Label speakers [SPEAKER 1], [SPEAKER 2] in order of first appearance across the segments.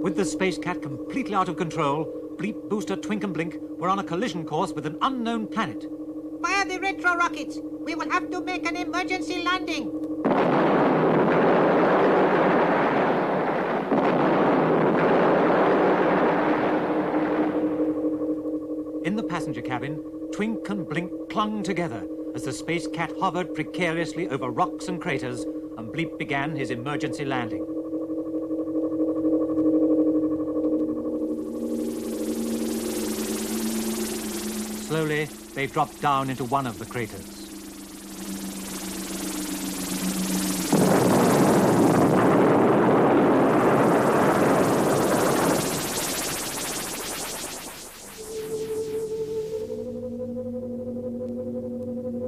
[SPEAKER 1] With the Space Cat completely out of control, Bleep, Booster, Twink and Blink were on a collision course with an unknown planet.
[SPEAKER 2] Fire the retro rockets. We will have to make an emergency landing.
[SPEAKER 1] In the passenger cabin, Twink and Blink clung together as the Space Cat hovered precariously over rocks and craters and Bleep began his emergency landing. Slowly, they dropped down into one of the craters.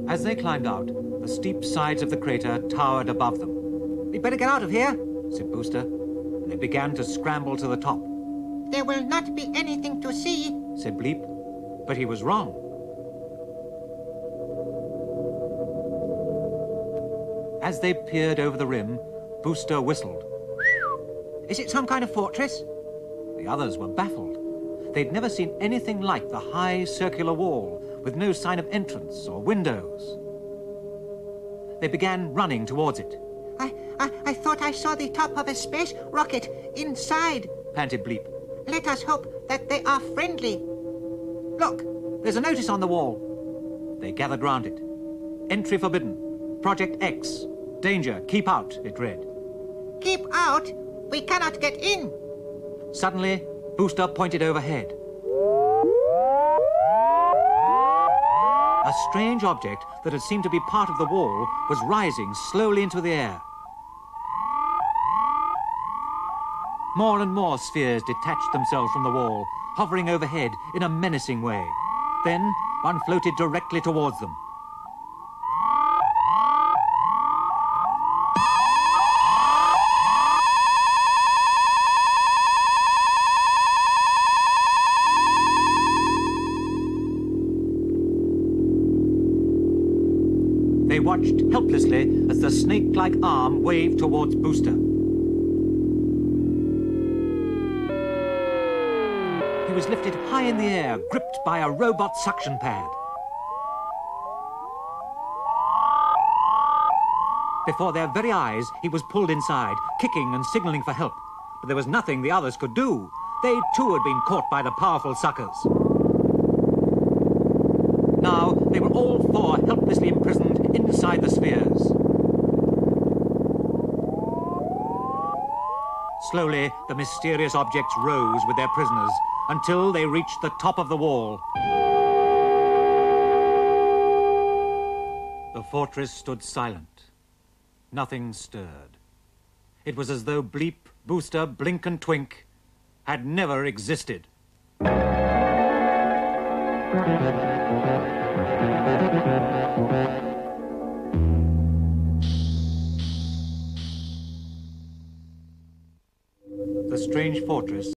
[SPEAKER 1] As they climbed out, the steep sides of the crater towered above them.
[SPEAKER 2] We'd better get out of here.
[SPEAKER 1] said Booster. And they began to scramble to the top,
[SPEAKER 2] There will not be anything to see.
[SPEAKER 1] said Bleep. But he was wrong. As they peered over the rim, Booster whistled.
[SPEAKER 2] Is it some kind of fortress?
[SPEAKER 1] The others were baffled. They'd never seen anything like the high circular wall with no sign of entrance or windows. They began running towards it,
[SPEAKER 2] I, I, I thought I saw the top of a space rocket inside.
[SPEAKER 1] panted Bleep.
[SPEAKER 2] Let us hope that they are friendly.
[SPEAKER 1] Look, there's a notice on the wall. They gathered round it. Entry forbidden. Project X. Danger, keep out, it read.
[SPEAKER 2] Keep out. We cannot get in.
[SPEAKER 1] Suddenly, Booster pointed overhead. A strange object that had seemed to be part of the wall was rising slowly into the air. More and more spheres detached themselves from the wall, hovering overhead in a menacing way. Then one floated directly towards them. They watched helplessly as the snake-like arm waved towards Booster. He was lifted high in the air, gripped by a robot suction pad. Before their very eyes, he was pulled inside, kicking and signaling for help. But there was nothing the others could do. They too had been caught by the powerful suckers. Now they were all four helplessly imprisoned inside the spheres. Slowly, the mysterious objects rose with their prisoners until they reached the top of the wall. The fortress stood silent. Nothing stirred. It was as though Bleep, Booster, Blink, and Twink had never existed. The strange fortress